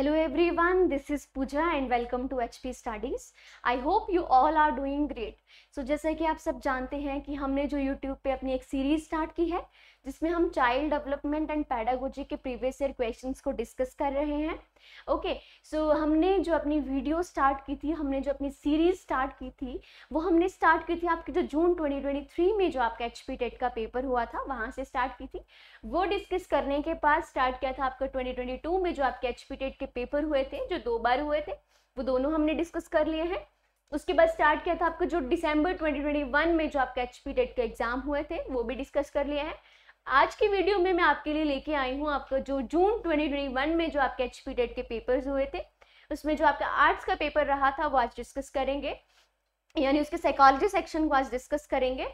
Hello everyone, this is Pooja and welcome to HP Studies. I hope you all are doing great. So जैसा कि आप सब जानते हैं कि हमने जो YouTube पे अपनी एक सीरीज़ स्टार्ट की है जिसमें हम चाइल्ड डेवलपमेंट एंड पैडागोजी के प्रीवियस ईयर क्वेश्चंस को डिस्कस कर रहे हैं। ओके okay, सो so हमने जो अपनी वीडियो स्टार्ट की थी हमने जो अपनी सीरीज़ स्टार्ट की थी वो हमने स्टार्ट की थी आपकी जो जून 2023 में जो आपका एच पी टेट का पेपर हुआ था वहाँ से स्टार्ट की थी। वो डिस्कस करने के बाद स्टार्ट किया था आपका 2022 में जो आपके एच पी टेट के पेपर हुए थे जो दो बार हुए थे वो दोनों हमने डिस्कस कर लिए हैं। उसके बाद स्टार्ट किया था आपका जो दिसंबर 2021 में जो आपका एच पी टेट के एग्ज़ाम हुए थे वो भी डिस्कस कर लिए हैं। आज की वीडियो में मैं आपके लिए लेके आई हूँ आपका जो जून 2021 में जो आपके एच पी के पेपर्स हुए थे उसमें जो आपका आर्ट्स का पेपर रहा था वो आज डिस्कस करेंगे। यानी उसके साइकोलॉजी सेक्शन को आज डिस्कस करेंगे।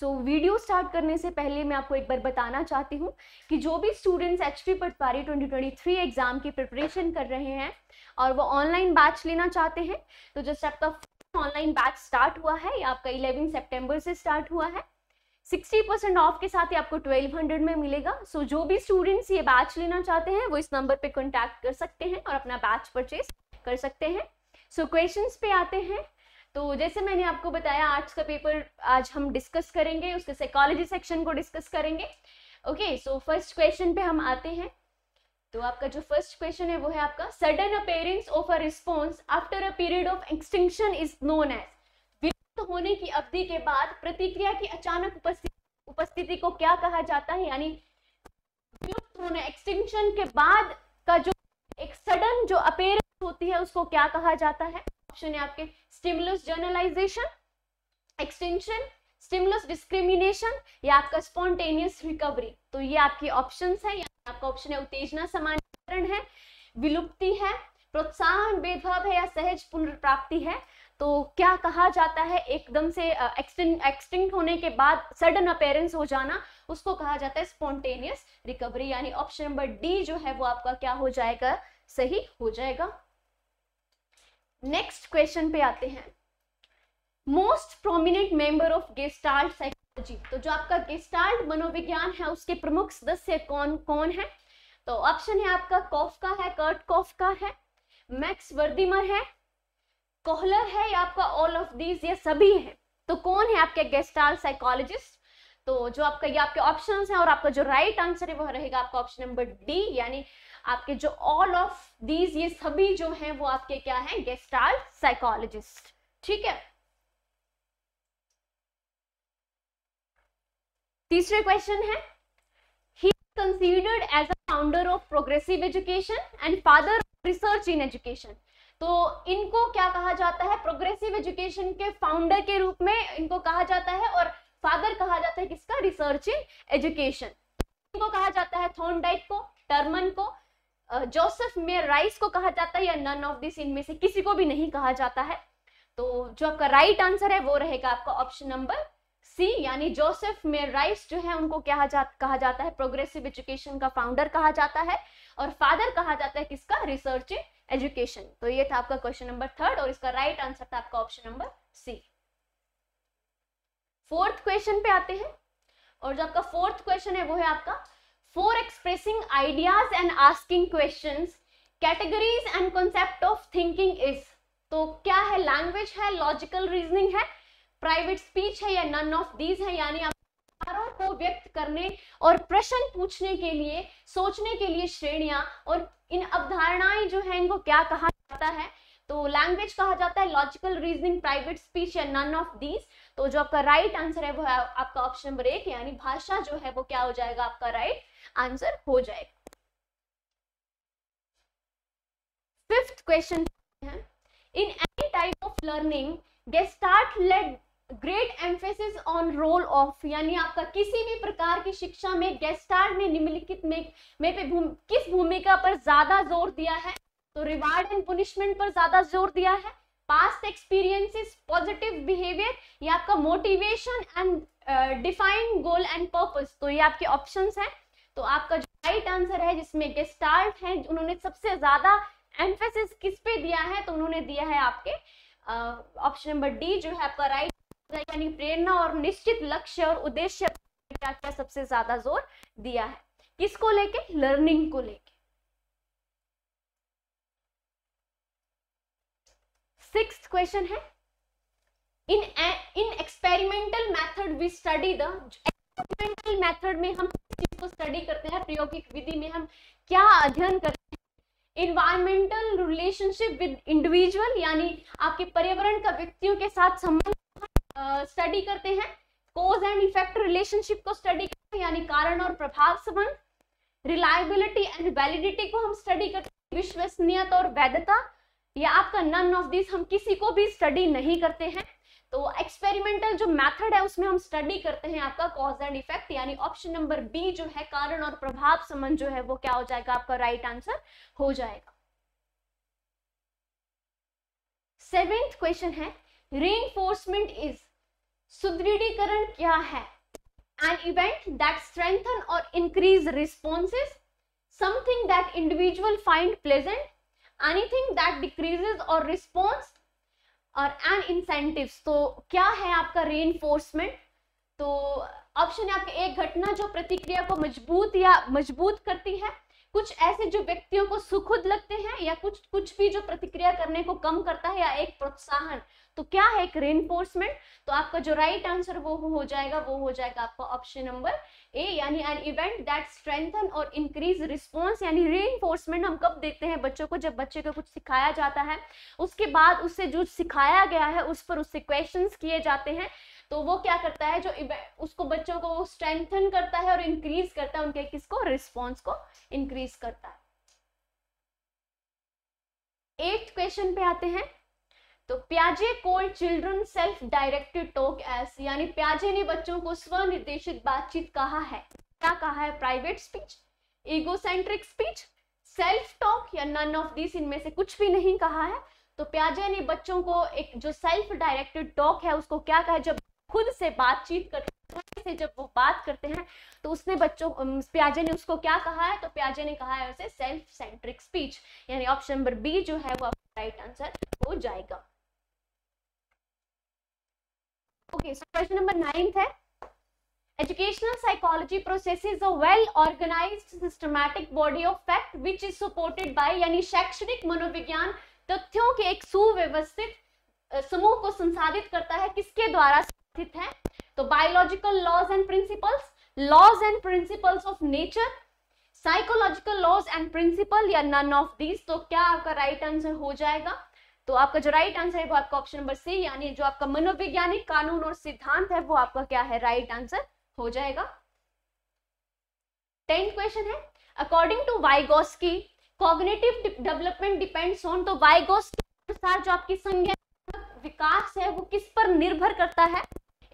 सो so, वीडियो स्टार्ट करने से पहले मैं आपको एक बार बताना चाहती हूँ कि जो भी students H P patwari 2023 exam की प्रिपरेशन कर रहे हैं और वो ऑनलाइन बैच लेना चाहते हैं तो जैसे आपका ऑनलाइन बैच स्टार्ट हुआ है या आपका 11 सितंबर से स्टार्ट हुआ है 60 परसेंट ऑफ़ के साथ ही आपको 1200 में मिलेगा। सो so, जो भी स्टूडेंट्स ये बैच लेना चाहते हैं वो इस नंबर पे कॉन्टैक्ट कर सकते हैं और अपना बैच परचेज कर सकते हैं। सो so, क्वेश्चंस पे आते हैं। तो जैसे मैंने आपको बताया आर्ट्स का पेपर आज हम डिस्कस करेंगे उसके साइकोलॉजी सेक्शन को डिस्कस करेंगे। ओके सो फ़र्स्ट क्वेश्चन पे हम आते हैं। तो आपका जो फ़र्स्ट क्वेश्चन है वो है आपका sudden appearance of a response after a period of extinction is known as विलुप्त होने की अवधि के बाद प्रतिक्रिया की अचानक उपस्थिति उपस्थिति को क्या कहा जाता है? यानी विलुप्त होने एक्सटिंक्शन के बाद का जो एक सडन जो अपेयरेंस होती है, उसको क्या कहा जाता है? ऑप्शन है आपके stimulus generalization extension stimulus discrimination या आपका स्पॉन्टेनियस रिकवरी तो ये आपके ऑप्शंस है आपका ऑप्शन है उत्तेजना समानीकरण है, विलुप्ति है, प्रोत्साहन, भेदभाव है या सहज पुनर्प्राप्ति है। तो क्या कहा जाता है? एकदम से एक्सटिंक्ट होने के बाद सडन अपेयरेंस हो जाना, उसको कहा जाता है स्पॉन्टेनियस रिकवरी यानी ऑप्शन नंबर डी जो है वो आपका क्या हो जाएगा? सही हो जाएगा। नेक्स्ट क्वेश्चन पे आते हैं। Most prominent member of gestalt psychology तो जो आपका गेस्टाल्ट मनोविज्ञान है, उसके प्रमुख सदस्य कौन कौन है? तो ऑप्शन है आपका कॉफ का है कर्ट कॉफ का है मैक्स वर्दिमर है कोहलर है या आपका ऑल ऑफ़ दीज ये सभी है तो कौन है आपके गेस्टाल साइकोलॉजिस्ट तो जो आपका, ये आपके ऑप्शंस हैं और आपका जो राइट right आंसर है वो रहेगा आपका ऑप्शन नंबर डी यानी आपके जो ऑल ऑफ़ दीज ये सभी जो हैं वो आपके क्या हैं? गेस्टाल साइकोलॉजिस्ट ठीक है? तीसरे क्वेश्चन है ही considered as a founder of progressive education and father of research in education तो इनको क्या कहा जाता है? प्रोग्रेसिव एजुकेशन के फाउंडर के रूप में इनको कहा जाता है और फादर कहा जाता है किसका? रिसर्च इन एजुकेशन इनको कहा जाता है थॉर्नडाइक को टर्मन को जोसेफ मेयर राइस को कहा जाता है या नन ऑफ़ दिस इनमें से किसी को भी नहीं कहा जाता है। तो जो आपका राइट right आंसर है वो रहेगा आपका ऑप्शन नंबर सी यानी जोसेफ मेयर राइस जो है उनको क्या जा, कहा जाता है? प्रोग्रेसिव एजुकेशन का फाउंडर कहा जाता है और फादर कहा जाता है किसका? Research education. तो ये था आपका क्वेश्चन नंबर थर्ड और इसका राइट right आंसर था आपका option number C fourth question पे आते हैं और जो आपका फोर्थ क्वेश्चन है वो है आपका for expressing ideas and asking question categories and concept of thinking is तो क्या है? लैंग्वेज है लॉजिकल रीजनिंग है प्राइवेट स्पीच है या नन ऑफ़ दीज है? यानी विचारों को व्यक्त करने और प्रश्न पूछने के लिए, सोचने के लिए श्रेणियाँ और इन अवधारणाएँ जो है, इनको क्या कहा जाता है? तो लैंग्वेज कहा जाता है लॉजिकल रीजनिंग प्राइवेट स्पीच या नन ऑफ़ दीज तो जो आपका राइट right आंसर है, वो है आपका ऑप्शन नंबर एक, यानी भाषा जो है, वो क्या हो जाएगा? आपका राइट right आंसर हो जाएगा। Fifth question in any type of learning gestalt laid great emphasis on role of यानी आपका किसी भी प्रकार की शिक्षा में गेस्टार ने निम्नलिखित में में पे भूम, किस भूमिका पर ज़्यादा ज़ोर दिया है? तो रिवार्ड एंड पुनिशमेंट पर ज़्यादा ज़ोर दिया है। पास्ट एक्सपीरियंसेस पॉजिटिव बिहेवियर या आपका motivation and defined goal and purpose तो ये आपके ऑप्शंस हैं। तो आपका जो राइट आंसर है जिसमें गेस्टार्ट है उन्होंने सबसे ज़्यादा एम्फेसिस किस पे दिया है? तो उन्होंने दिया है आपके ऑप्शन नंबर डी जो है आपका राइट यानी प्रेरणा और निश्चित लक्ष्य और उद्देश्य क्या क्या सबसे ज़्यादा ज़ोर दिया है? किसको लेके? लर्निंग को लेके। सिक्स क्वेश्चन है। In in experimental method we study the experimental method में हम चीज़ को स्टडी करते हैं? प्रायोगिक विधि में हम क्या अध्ययन करते हैं? इन्वायरमेंटल रिलेशनशिप विद इंडिविजुअल यानी आपके पर्यावरण का व्यक्तियों के साथ संबंध स्टडी करते हैं। कोज एंड इफ़ेक्ट रिलेशनशिप को स्टडी करते हैं, यानी कारण और प्रभाव संबंध। रिलायबिलिटी एंड वैलिडिटी को हम स्टडी करते हैं, विश्वसनीयता और वैधता। या आपका नन ऑफ़ दिस हम किसी को भी स्टडी नहीं करते हैं। तो एक्सपेरिमेंटल जो मेथड है, उसमें हम स्टडी करते हैं आपका कॉज एंड इफ़ेक्ट यानी ऑप्शन नंबर बी जो है, कारण और प्रभाव संबंध जो है, वो क्या हो जाएगा आपका राइट right आंसर हो जाएगा। सेवेंथ क्वेश्चन है री इज़ सुदृढ़ीकरण क्या है? एन इवेंट दैट स्ट्रेंथन और increase responses something that individual find pleasant anything that decreases और रिस्पॉन्स और एन इंसेंटिव तो क्या है आपका री एनफोर्समेंट तो ऑप्शन है आपके एक घटना जो प्रतिक्रिया को मज़बूत या मज़बूत करती है कुछ ऐसे जो व्यक्तियों को सुखद लगते हैं या कुछ कुछ भी जो प्रतिक्रिया करने को कम करता है या एक प्रोत्साहन तो क्या है एक रेनफोर्समेंट तो आपका जो राइट आंसर वो हो जाएगा, वो हो जाएगा आपका ऑप्शन नंबर ए यानी एन इवेंट दैट स्ट्रेंथन और इंक्रीज रिस्पॉन्स यानी री हम कब देखते हैं? बच्चों को जब बच्चे को कुछ सिखाया जाता है, उसके बाद उससे जो सिखाया गया है, उस पर उससे क्वेश्चन किए जाते हैं। तो वो क्या करता है, जो उसको बच्चों को स्ट्रेंथन करता है और इंक्रीज करता है, उनके किसको? रिस्पॉन्स को इंक्रीज करता है। एट्थ क्वेश्चन पे आते हैं। तो प्याजे called children self directed talk as यानी प्याजे ने बच्चों को स्वनिर्देशित बातचीत कहा है। क्या कहा है? Private speech egocentric speech self talk या नन ऑफ़ दिस इनमें से कुछ भी नहीं कहा है। तो प्याजे ने बच्चों को एक जो सेल्फ डायरेक्टेड टॉक है, उसको क्या कहा जब खुद से बातचीत करते से जब वो बात करते हैं तो उसने बच्चों प्याजे ने उसको क्या कहा है? तो प्याजे ने कहा है उसे सेल्फ सेंट्रिक स्पीच यानी ऑप्शन नंबर बी जो है वो राइट आंसर हो जाएगा। So question number ninth है। Educational psychology processes a well-organized, systematic body of fact which is supported by, यानी शैक्षणिक मनोविज्ञान तथ्यों के एक सुव्यवस्थित समूह को संसाधित करता है, किसके द्वारा स्थित है। तो biological laws and principles laws and principles of nature psychological laws and principle या नन ऑफ़ दीज तो क्या आपका राइट right आंसर हो जाएगा? तो आपका जो राइट right आंसर है वो आपका ऑप्शन नंबर सी यानी जो आपका मनोवैज्ञानिक कानून और सिद्धांत है वो आपका क्या है? राइट right आंसर हो जाएगा। टेंथ क्वेश्चन है। According to Vygotsky cognitive development depends on तो वाइगोस्की अनुसार जो आपकी संज्ञा विकास है वो किस पर निर्भर करता है?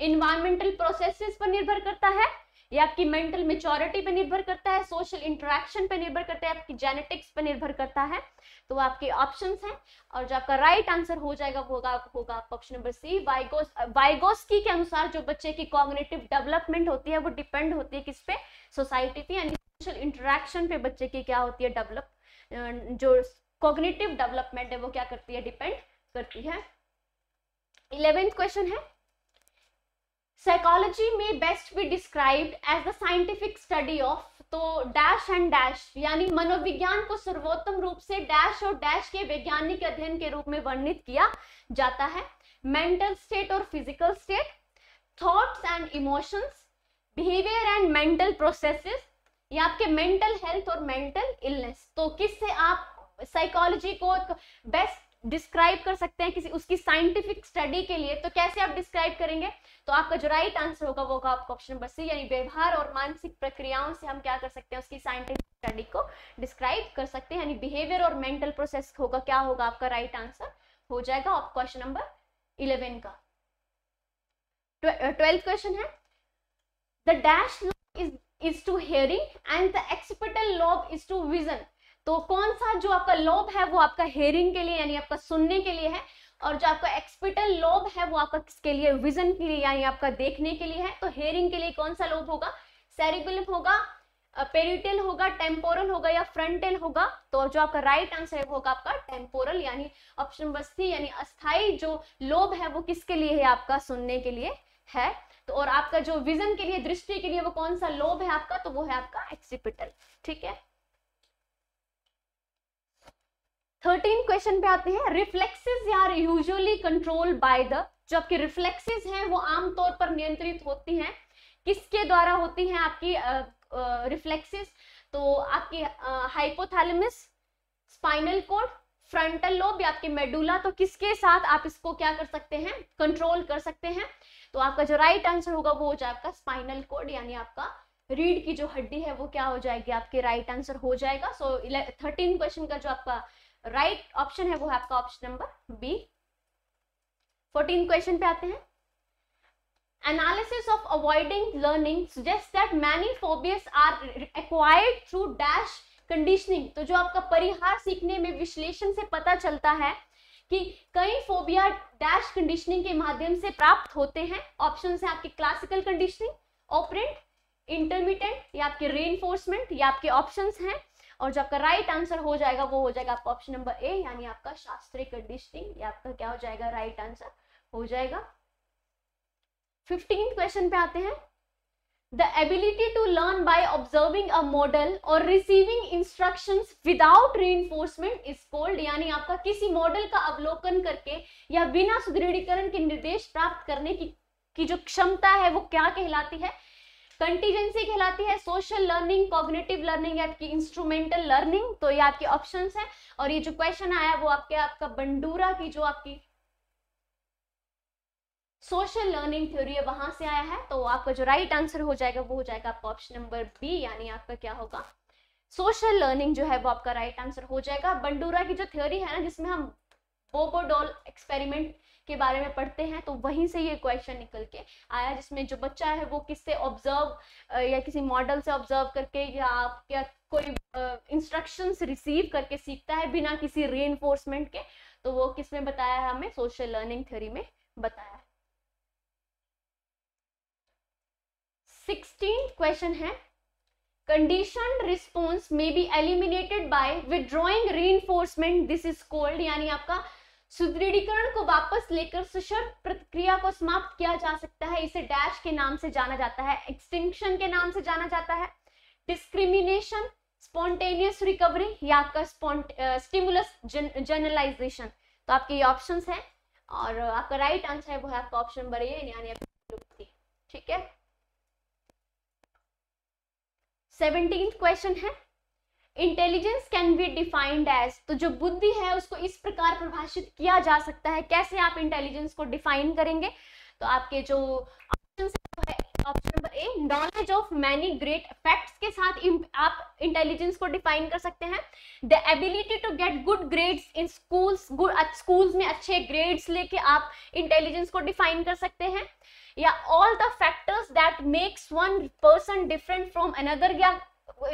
इन्वायरमेंटल प्रोसेसेस पर निर्भर करता है, ये आपकी मेंटल मेचोरिटी पे निर्भर करता है सोशल इंटरेक्शन पे निर्भर करता है, आपकी जेनेटिक्स पे निर्भर करता है। तो आपके ऑप्शंस हैं और जो आपका राइट right आंसर हो जाएगा, वो होगा होगा ऑप्शन नंबर सी वाइगोस वाइगोस्की के अनुसार जो बच्चे की कॉग्निटिव डेवलपमेंट होती है, वो डिपेंड होती है किस पे? सोसाइटी पे, यानी सोशल इंटरेक्शन पे बच्चे की क्या होती है डेवलप जो कॉग्निटिव डेवलपमेंट है, वो क्या करती है डिपेंड करती है। इलेवेंथ क्वेश्चन है साइकोलॉजी में best be described as the scientific study of तो डैश एंड डैश यानी मनोविज्ञान को सर्वोत्तम रूप से डैश और डैश के वैज्ञानिक अध्ययन के रूप में वर्णित किया जाता है। मेंटल स्टेट और physical state thoughts and emotions behaviour and mental processes या आपके मेंटल हेल्थ और मेंटल इलनेस तो किससे आप साइकोलॉजी को बेस्ट डिस्क्राइब कर सकते हैं किसी उसकी साइंटिफिक स्टडी के लिए तो कैसे आप डिस्क्राइब करेंगे? तो आपका जो राइट आंसर होगा, वो होगा आपका ऑप्शन नंबर सी यानी व्यवहार और मानसिक प्रक्रियाओं से हम क्या कर सकते हैं, उसकी साइंटिफिक स्टडी को डिस्क्राइब कर सकते हैं, यानी बिहेवियर और मेंटल प्रोसेस होगा, क्या होगा आपका राइट आंसर हो जाएगा क्वेश्चन नंबर इलेवन का। ट्वेल्थ क्वेश्चन है। The dash is is to hearing and the occipital lobe is to vision तो कौन सा जो आपका लोब है, वो आपका हेयरिंग के लिए, यानी आपका सुनने के लिए है? और जो आपका एक्सपिटल लोब है, वो आपका किसके लिए? विजन के लिए, यानी आपका देखने के लिए है? तो हेयरिंग के लिए कौन सा लोब होगा? सेरिबुलम होगा पेरिटल होगा टेम्पोरल होगा या फ्रंटल होगा? तो जो आपका राइट आंसर है वो होगा आपका टेम्पोरल यानी ऑप्शन नंबर सी यानी अस्थाई जो लोब है, वो किसके लिए है? आपका सुनने के लिए है। तो और आपका जो विजन के लिए, दृष्टि के लिए वो कौन सा लोब है आपका? तो वो है आपका एक्सिपिटल ठीक है? थर्टीन क्वेश्चन पे आते हैं। Reflexes are usually control by the जो आपके रिफ्लेक्सेस हैं, वो आमतौर पर नियंत्रित होती हैं। किसके द्वारा होती हैं आपकी रिफ्लेक्सेस? तो आपकी hypothalamus spinal cord frontal lobe या आपके मेडुला तो किसके साथ आप इसको क्या कर सकते हैं? कंट्रोल कर सकते हैं। तो आपका जो राइट आंसर होगा, वो हो जाए आपका स्पाइनल कोड यानी आपका रीड की जो हड्डी है, वो क्या हो जाएगी? आपके राइट right आंसर हो जाएगा। सो थर्टीन क्वेश्चन का जो आपका राइट right ऑप्शन है वो है आपका option number B fourteen question पे आते हैं. Analysis of avoiding learning suggests that many phobias are acquired through dash conditioning. तो जो आपका परिहार सीखने में विश्लेषण से पता चलता है कि कई फोबिया डैश कंडीशनिंग के माध्यम से प्राप्त होते हैं. ऑप्शन है आपकी क्लासिकल कंडीशनिंग ऑपरेंट इंटरमीडिएट या आपके री या आपके ऑप्शंस हैं. और जो आपका राइट आंसर हो जाएगा, वो हो जाएगा आपका ऑप्शन नंबर ए यानी आपका शास्त्रीय कंडीशनिंग या आपका क्या हो जाएगा? राइट आंसर हो जाएगा। फिफ्टीन क्वेश्चन पे आते हैं। The ability to learn by observing a model और receiving instructions without reinforcement is called यानी आपका किसी मॉडल का अवलोकन करके या बिना सुदृढ़ीकरण के निर्देश प्राप्त करने की की जो क्षमता है, वो क्या कहलाती है? कंटीजेंसी कहलाती है सोशल लर्निंग, कॉग्निटिव लर्निंग आपकी इंस्ट्रूमेंटल लर्निंग तो ये आपके ऑप्शंस हैं। और ये जो क्वेश्चन आया, वो आपके, आपका बंडूरा की जो आपकी सोशल लर्निंग थ्योरी है, वहाँ से आया है। तो आपका जो राइट right आंसर हो जाएगा, वो हो जाएगा आपका ऑप्शन नंबर बी यानी आपका क्या होगा? सोशल लर्निंग जो है, वो आपका राइट right आंसर हो जाएगा। बंडूरा की जो थ्योरी है ना, जिसमें हम बोबोडोल एक्सपेरिमेंट के बारे में पढ़ते हैं तो वहीं से ये क्वेश्चन निकल के आया, जिसमें जो बच्चा है वो किससे ऑब्ज़र्व या किसी मॉडल से ऑब्ज़र्व करके या क्या कोई इंस्ट्रक्शंस रिसीव करके सीखता है बिना किसी री के तो वो किसमें बताया है हमें? सोशल लर्निंग थ्योरी में बताया है। सिक्सटीन क्वेश्चन है। Condition response may be eliminated by withdrawing री दिस इज़ कोल्ड यानी आपका सुदृढ़ीकरण को वापस लेकर सशर्त प्रक्रिया को समाप्त किया जा सकता है। इसे डैश के नाम से जाना जाता है, एक्सटिंक्शन के नाम से जाना जाता है। डिस्क्रिमिनेशन, स्पॉन्टेनियस रिकवरी या आपका स्टिमुलस जनरलाइजेशन। तो आपके ये ऑप्शंस हैं और आपका राइट आंसर है, वो है आपका ऑप्शन नंबर ए ठीक है? सेवनटीन क्वेश्चन है intelligence can be defined as तो जो बुद्धि है, उसको इस प्रकार परिभाषित किया जा सकता है। कैसे आप इंटेलिजेंस को डिफाइन करेंगे? तो आपके जो ऑप्शन है option number A knowledge of many great facts के साथ आप इंटेलिजेंस को डिफाइन कर सकते हैं। The ability to get good grades in schools good schools में अच्छे ग्रेड्स लेके आप इंटेलिजेंस को डिफाइन कर सकते हैं। या all the factors that makes one person different from another या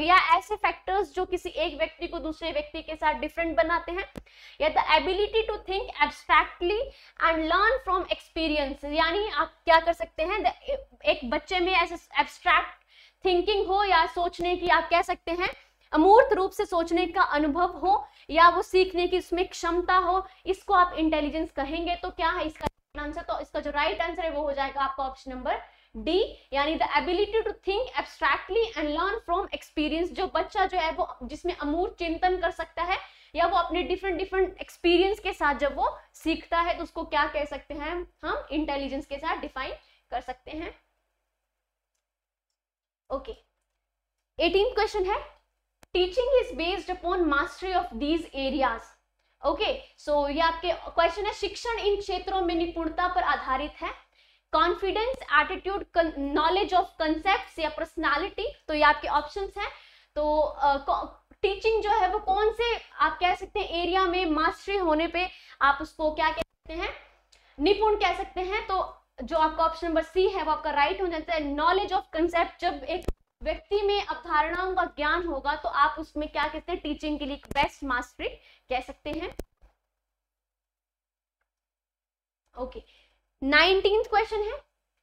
या ऐसे फैक्टर्स जो किसी एक व्यक्ति को दूसरे व्यक्ति के साथ डिफरेंट बनाते हैं? या the ability to think abstractly and learn from experience यानी आप क्या कर सकते हैं? एक बच्चे में ऐसे एब्स्ट्रैक्ट थिंकिंग हो या सोचने की आप कह सकते हैं, अमूर्त रूप से सोचने का अनुभव हो या वो सीखने की उसमें क्षमता हो, इसको आप इंटेलिजेंस कहेंगे तो क्या है इसका आंसर तो इसका जो राइट आंसर है वो हो जाएगा आपका ऑप्शन नंबर डी यानी the ability to think abstractly and learn from experience जो बच्चा जो है वो जिसमें अमूर चिंतन कर सकता है या वो अपने डिफरेंट डिफरेंट एक्सपीरियंस के साथ जब वो सीखता है तो उसको क्या कह सकते हैं हम? इंटेलिजेंस के साथ डिफाइन कर सकते हैं। ओके एटीन क्वेश्चन है। Teaching is based upon mastery of these areas okay so ये आपके क्वेश्चन है, शिक्षण इन क्षेत्रों में निपुणता पर आधारित है। Confidence attitude knowledge of concept या पर्सनालिटी तो ये आपके ऑप्शन हैं। तो टीचिंग uh, जो है वो कौन से आप कह सकते हैं एरिया में मास्टरी होने पे आप उसको क्या कह सकते हैं? निपुण कह सकते हैं। तो जो आपका ऑप्शन नंबर सी है वो आपका राइट हो जाता है। नॉलेज ऑफ़ कंसेप्ट जब एक व्यक्ति में अवधारणाओं का ज्ञान होगा तो आप उसमें क्या कहते हैं टीचिंग के लिए बेस्ट मास्टरी कह सकते हैं। ओके नाइनटीन क्वेश्चन है।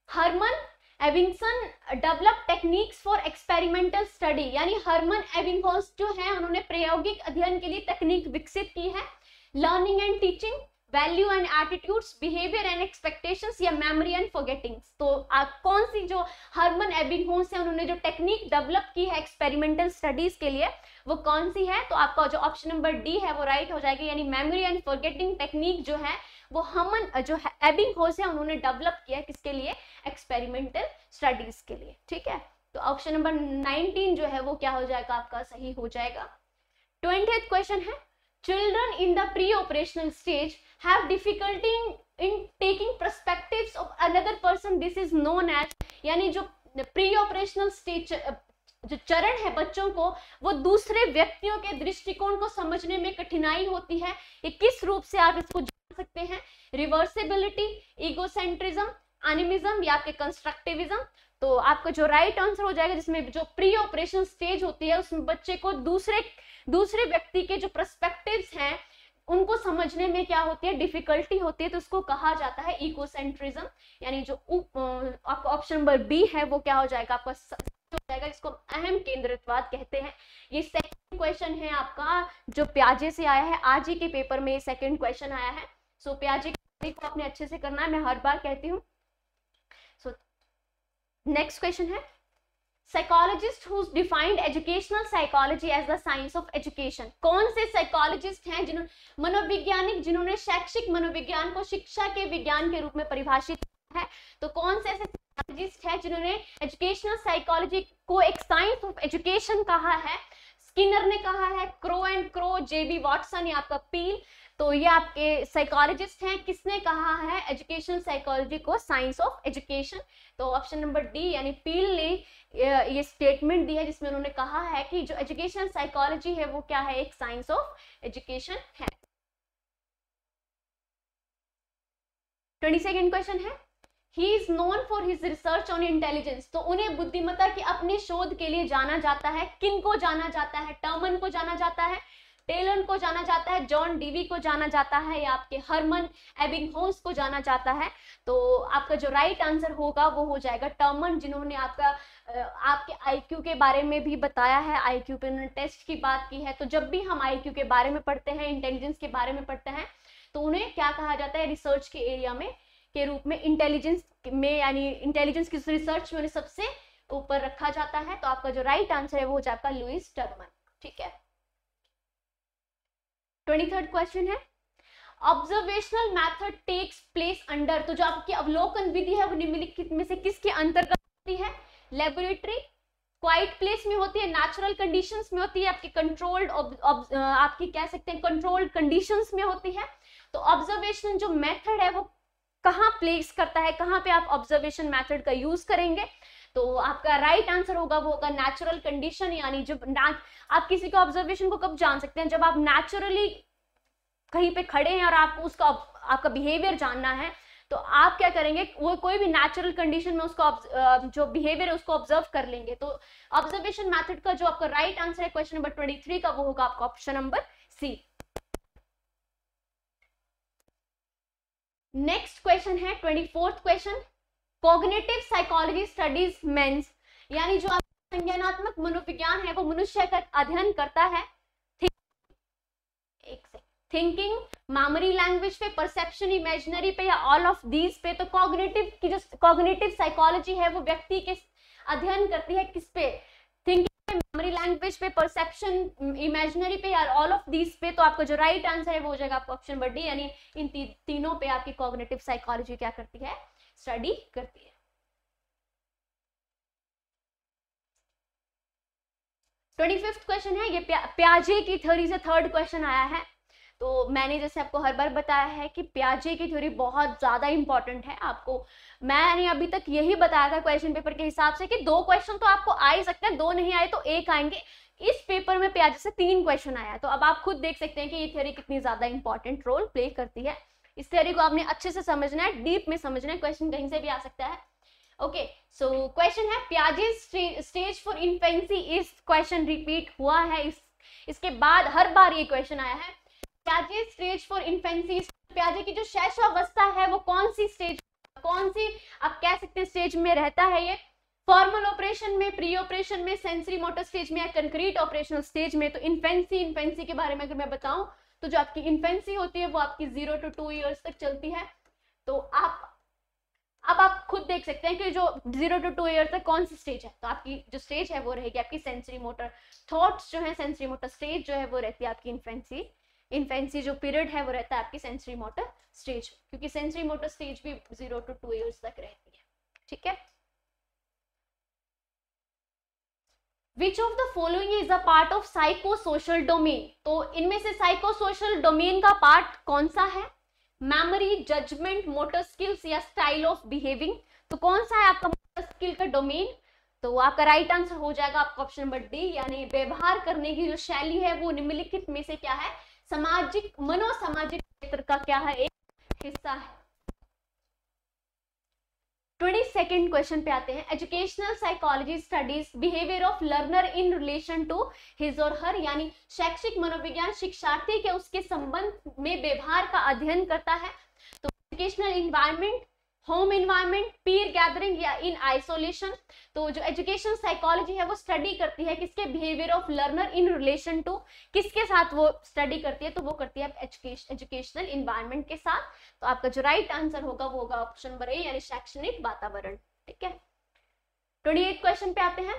Hermann एविंगसन develop techniques for experimental study. यानी हरमन एविंगहॉस जो है उन्होंने प्रायोगिक अध्ययन के लिए तकनीक विकसित की है। Learning and teaching value and attitudes behaviour and expectations या मेमोरी एंड फॉरगेटिंग्स तो आ, कौन सी जो हरमन एबिंगहोस है उन्होंने जो टेक्निक डेवलप की है एक्सपेरिमेंटल स्टडीज़ के लिए वो कौन सी है? तो आपका जो ऑप्शन नंबर डी है वो राइट हो जाएगा। यानी मेमोरी एंड फॉरगेटिंग टेक्निक जो है वो हमन जो एबिंगहोस है, उन्होंने डेवलप किया किसके लिए? एक्सपेरिमेंटल स्टडीज़ के लिए, ठीक है? तो ऑप्शन नंबर 19 जो है, वो क्या हो जाएगा आपका? सही हो जाएगा। ट्वेंटी क्वेश्चन है children in the pre operational stage have difficulty in taking perspectives of another person this is known as यानी जो प्री ऑपरेशनल स्टेज जो चरण है बच्चों को, वो दूसरे व्यक्तियों के दृष्टिकोण को समझने में कठिनाई होती है। ये किस रूप से आप इसको सकते हैं। रिवर्सिबिलिटी इगोसेंट्रिज्म एनिमिज्म या आपके कंस्ट्रक्टिविज्म तो आपका जो राइट right आंसर हो जाएगा, जिसमें जो प्री ऑपरेशन स्टेज होती है, उसमें बच्चे को दूसरे दूसरे व्यक्ति के जो प्रस्पेक्टिव्स हैं, उनको समझने में क्या होती है? डिफिकल्टी होती है तो उसको कहा जाता है इकोसेंट्रिज्म यानी जो आपका ऑप्शन नंबर बी है, वो क्या हो जाएगा? आपका हो जाएगा, इसको अहम केंद्रितवाद कहते हैं। ये सेकंड क्वेश्चन है आपका, जो प्याजे से आया है, आज ही के पेपर में ये सेकंड क्वेश्चन आया है। सो प्याजे को आपने अच्छे से करना है, मैं हर बार कहती हूँ। सो नेक्स्ट क्वेश्चन है। Psychologist who defined educational psychology as the science of education कौन से साइकोलॉजिस्ट हैं जिन्होंने मनोवैज्ञानिक जिन्होंने शैक्षिक मनोविज्ञान को शिक्षा के विज्ञान के रूप में परिभाषित है तो कौन से ऐसे साइकोलॉजिस्ट है जिन्होंने एजुकेशनल साइकोलॉजी को एक साइंस ऑफ़ एजुकेशन कहा है? स्किनर ने कहा है Crow and Crow J B Watson या आपका पील तो ये आपके साइकोलॉजिस्ट हैं, किसने कहा है एजुकेशनल साइकोलॉजी को साइंस ऑफ़ एजुकेशन तो ऑप्शन नंबर डी यानी पील ने ये स्टेटमेंट दी है जिसमें उन्होंने कहा है कि जो एजुकेशनल साइकोलॉजी है वो क्या है? एक साइंस ऑफ़ एजुकेशन है। ट्वेंटी सेकेंड क्वेश्चन है। He is known for his research on intelligence तो उन्हें बुद्धिमत्ता के अपने शोध के लिए जाना जाता है। किन को जाना जाता है? टर्मन को जाना जाता है। टेलन को जाना जाता है, जॉन डीवी को जाना जाता है, या आपके हरमन एबिंगहोस को जाना जाता है। तो आपका जो राइट आंसर होगा वो हो जाएगा टर्मन, जिन्होंने आपका आपके आईक्यू के बारे में भी बताया है। आईक्यू पे उन्होंने टेस्ट की बात की है। तो जब भी हम आईक्यू के बारे में पढ़ते हैं, इंटेलिजेंस के बारे में पढ़ते हैं तो उन्हें क्या कहा जाता है रिसर्च के एरिया में, के रूप में इंटेलिजेंस में, यानी इंटेलिजेंस की रिसर्च में उन्हें सबसे ऊपर रखा जाता है। तो आपका जो राइट आंसर है वो हो जाएगा लुइस टर्मन। ठीक है? ट्वेंटी थर्ड क्वेश्चन है। Observational method takes place under तो जो आपकी अवलोकन विधि है, वो निम्नलिखित में से किसके अंतर्गत होती है? लेबोरेटरी क्वाइट प्लेस में होती है नेचुरल कंडीशंस में होती है, आपके कंट्रोल्ड आपकी कह सकते हैं कंट्रोल्ड कंडीशंस में होती है। तो ऑब्जर्वेशन जो मेथड है, वो कहाँ प्लेस करता है? कहाँ पे आप ऑब्जर्वेशन मेथड का यूज़ करेंगे? तो आपका राइट आंसर होगा वो होगा नेचुरल कंडीशन यानी जब आप किसी के ऑब्जर्वेशन को कब जान सकते हैं? जब आप नेचुरली कहीं पे खड़े हैं और आपको उसका आपका बिहेवियर जानना है तो आप क्या करेंगे? वो कोई भी नेचुरल कंडीशन में उसको जो बिहेवियर है उसको ऑब्ज़र्व कर लेंगे। तो ऑब्जर्वेशन मेथड का जो आपका राइट right आंसर है क्वेश्चन नंबर ट्वेंटी थ्री का वो होगा आपका option number C next question है twenty fourth question cognitive psychology studies mains यानी जो संज्ञानात्मक मनोविज्ञान है वो मनुष्य का अध्ययन करता है। थिंकिंग मेमोरी लैंग्वेज पे परसेप्शन इमेजिनरी पे या ऑल ऑफ़ दीज पे तो कॉग्निटिव की जो कॉग्निटिव साइकोलॉजी है वो व्यक्ति के अध्ययन करती है किस पे? थिंकिंग पे मेमोरी लैंग्वेज पे परसेप्शन इमेजिनरी पे या ऑल ऑफ़ दीज पे तो आपका जो राइट right आंसर है वो हो जाएगा आपका ऑप्शन नंबर डी यानी इन ती, तीनों पे आपकी कॉग्निटिव साइकोलॉजी क्या करती है? स्टडी करती है। ट्वेंटी फिफ्थ क्वेश्चन है ये प्या, प्याजे की थ्योरी से थर्ड क्वेश्चन आया है। तो मैंने जैसे आपको हर बार बताया है कि प्याजे की थ्योरी बहुत ज़्यादा इंपॉर्टेंट है आपको। मैंने अभी तक यही बताया था क्वेश्चन पेपर के हिसाब से कि दो क्वेश्चन तो आपको आ ही सकते हैं दो नहीं आए तो एक आएँगे। इस पेपर में प्याजे से तीन क्वेश्चन आया तो अब आप खुद देख सकते हैं कि ये थ्योरी कितनी ज़्यादा इंपॉर्टेंट रोल प्ले करती है। इस थ्योरी को आपने अच्छे से समझना है डीप में समझना है क्वेश्चन कहीं से भी आ सकता है। ओके सो क्वेश्चन है, प्याजे स्टेज फॉर इन्फेंसी इस क्वेश्चन रिपीट हुआ है। इस, इसके बाद हर बार ये क्वेश्चन आया है। प्याजे स्टेज फॉर इन्फेंसी प्याजे की जो शैशवावस्था है, वो कौन सी स्टेज कौन सी, आप कह सकते हैं स्टेज में रहता है ये। फॉर्मल ऑपरेशन में प्री ऑपरेशन में सेंसरी मोटर स्टेज में या कंक्रीट ऑपरेशनल स्टेज में तो इन्फेंसी इन्फेंसी के बारे में अगर मैं बताऊँ तो जो आपकी इन्फेंसी होती है, वो आपकी ज़ीरो टू टू ईयर्स तक चलती है। तो आप, अब आप खुद देख सकते हैं कि जो ज़ीरो टू टू ईयर तक कौन सी स्टेज है? तो आपकी जो स्टेज है, वो रहेगी आपकी सेंसरी मोटर थॉट्स जो है सेंसरी मोटर स्टेज जो है, वो रहती है आपकी इन्फेंसी इन्फेंसी जो पीरियड है, वो रहता है आपकी सेंसरी मोटर स्टेज क्योंकि सेंसरी मोटर स्टेज भी ज़ीरो टू टू ईयर्स तक रहती है। ठीक है? Which of the following is a part of psycho social domain तो इनमें से साइको सोशल डोमेन का पार्ट कौन सा है? मेमोरी जजमेंट मोटर स्किल्स या स्टाइल ऑफ़ बिहेविंग तो कौन सा है आपका मोटर स्किल का डोमेन तो आपका राइट आंसर हो जाएगा आपका ऑप्शन नंबर डी यानी व्यवहार करने की जो शैली है वो निम्नलिखित में से क्या है? सामाजिक, मनोसामाजिक क्षेत्र का क्या है? एक हिस्सा है। ट्वेंटी सेकेंड क्वेश्चन पे आते हैं। Educational psychology studies behaviour of learner in relation to his और हर यानी शैक्षिक मनोविज्ञान शिक्षार्थी के उसके संबंध में व्यवहार का अध्ययन करता है। तो educational environment home environment peer gathering या इन आइसोलेशन तो जो एजुकेशन साइकोलॉजी है, वो स्टडी करती है किसके behaviour of learner in relation to किसके साथ वो स्टडी करती है तो वो करती है एजुकेशनल इन्वायरमेंट के साथ. तो आपका जो राइट right आंसर होगा, वो होगा ऑप्शन नंबर ए यानी शैक्षणिक वातावरण. ठीक है? ट्वेंटी एट क्वेश्चन पे आते हैं.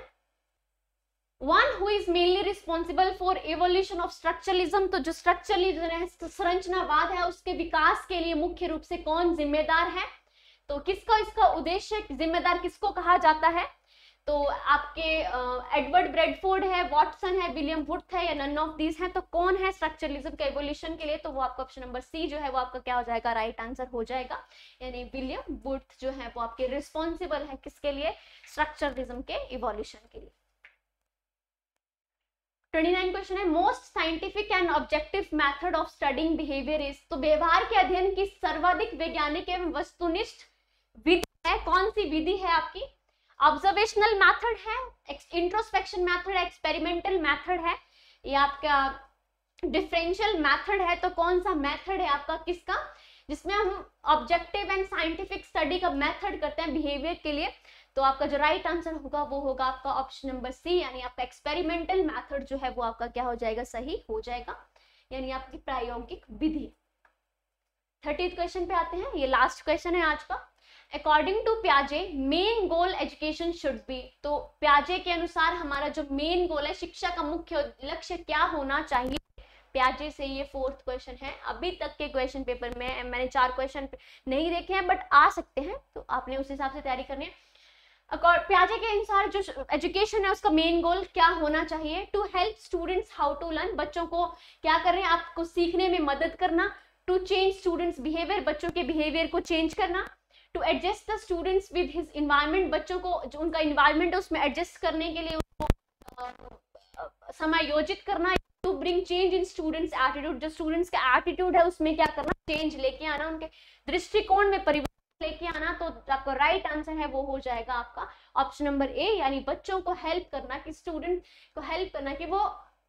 One who is mainly responsible for evolution of structuralism तो जो स्ट्रक्चरलिज्म है, संरचनावाद है, उसके विकास के लिए मुख्य रूप से कौन जिम्मेदार है? तो किसका इसका उद्देश्य, जिम्मेदार किसको कहा जाता है? तो आपके एडवर्ड ब्रेडफोर्ड है, वॉटसन है, विलियम वुड है या नन ऑफ़ दीज हैं तो कौन है स्ट्रक्चरलिज्म के एवोल्यूशन के लिए? तो वो आपका ऑप्शन नंबर सी जो है, वो आपका क्या हो जाएगा? राइट right आंसर हो जाएगा। यानी विलियम वुड जो है, वो आपके रिस्पॉन्सिबल है किसके लिए? स्ट्रक्चरलिज्म के इवोल्यूशन के लिए। 29 क्वेश्चन है most scientific and objective method of studying behaviour is तो व्यवहार के अध्ययन की सर्वाधिक वैज्ञानिक एवं वस्तुनिष्ठ विधि है? कौन सी विधि है आपकी? ऑब्जर्वेशनल मेथड है इंट्रोस्पेक्शन मेथड है एक्सपेरिमेंटल मेथड है, ये आपका डिफरेंशियल मेथड है तो कौन सा मेथड है आपका, किसका? जिसमें हम ऑब्जेक्टिव एंड साइंटिफिक स्टडी का मेथड करते हैं बिहेवियर के लिए तो आपका जो राइट आंसर होगा, वो होगा आपका ऑप्शन नंबर सी यानी आपका एक्सपेरिमेंटल मेथड जो है, वो आपका क्या हो जाएगा? सही हो जाएगा, यानी आपकी प्रायोगिक विधि। थर्टी क्वेश्चन पे आते हैं, ये लास्ट क्वेश्चन है आज का। According to प्याजे main goal education should be तो प्याजे के अनुसार हमारा जो मेन गोल है, शिक्षा का मुख्य लक्ष्य क्या होना चाहिए? प्याजे से ये फोर्थ क्वेश्चन है। अभी तक के क्वेश्चन पेपर में मैंने चार क्वेश्चन नहीं देखे हैं बट आ सकते हैं तो आपने उस हिसाब से तैयारी करनी है। प्याजे के अनुसार जो एजुकेशन है, उसका मेन गोल क्या होना चाहिए? To help students how to learn बच्चों को क्या कर रहे हैं? आपको सीखने में मदद करना। टू चेंज स्टूडेंट्स बिहेवियर बच्चों के बिहेवियर को चेंज करना। To adjust the students with his environment बच्चों को जो उनका इन्वायरमेंट है, उसमें एडजस्ट करने के लिए उनको समायोजित करना to bring change in students attitude जो स्टूडेंट्स का एटीट्यूड है, उसमें क्या करना चेंज लेके आना, उनके दृष्टिकोण में परिवर्तन लेके आना तो आपका राइट आंसर है, वो हो जाएगा आपका ऑप्शन नंबर ए यानी बच्चों को हेल्प करना, कि स्टूडेंट को हेल्प करना, कि वो,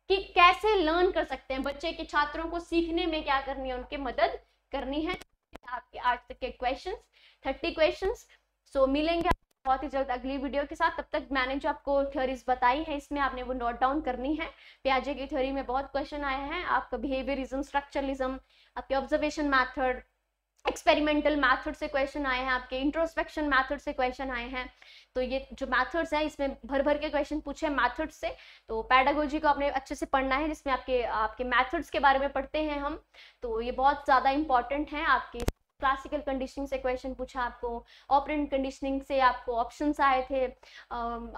कि कैसे लर्न कर सकते हैं। बच्चे के छात्रों को सीखने में क्या करनी है, उनकी मदद करनी है। आपके आज तक के क्वेश्चंस थर्टी क्वेश्चन सो मिलेंगे बहुत ही जल्द अगली वीडियो के साथ। तब तक मैंने जो आपको थ्योरीज बताई है, इसमें आपने वो नोट डाउन करनी है। प्याजे की थ्योरी में बहुत क्वेश्चन आए हैं। आपका बिहेवियरिज्म स्ट्रक्चरलिज्म आपके ऑब्जर्वेशन मैथड एक्सपेरिमेंटल मैथड से क्वेश्चन आए हैं। आपके इंट्रोस्पेक्शन मैथड से क्वेश्चन आए हैं। तो ये जो मैथड्स हैं, इसमें भर भर के क्वेश्चन पूछे हैं मैथड से। तो पैडागोजी को आपने अच्छे से पढ़ना है, जिसमें आपके आपके मैथड्स के बारे में पढ़ते हैं हम। तो ये बहुत ज़्यादा इंपॉर्टेंट है आपके क्लासिकल कंडीशनिंग से क्वेश्चन पूछा आपको ऑपरेंट कंडीशनिंग से आपको ऑप्शंस आए थे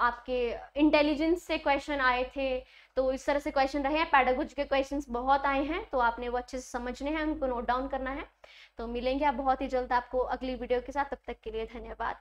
आपके इंटेलिजेंस से क्वेश्चन आए थे तो इस तरह से क्वेश्चन रहे हैं पैडागोज के क्वेश्चन बहुत आए हैं तो आपने वो अच्छे से समझने हैं, उनको नोट डाउन करना है। तो मिलेंगे आप बहुत ही जल्द आपको अगली वीडियो के साथ, तब तक के लिए धन्यवाद।